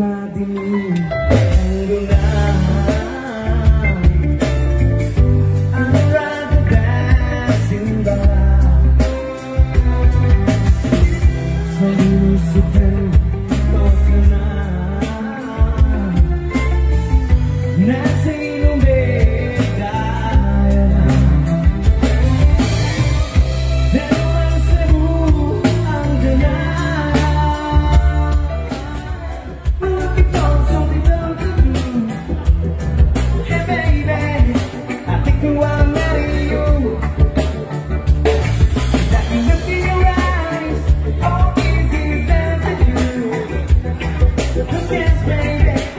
natin Yes, baby.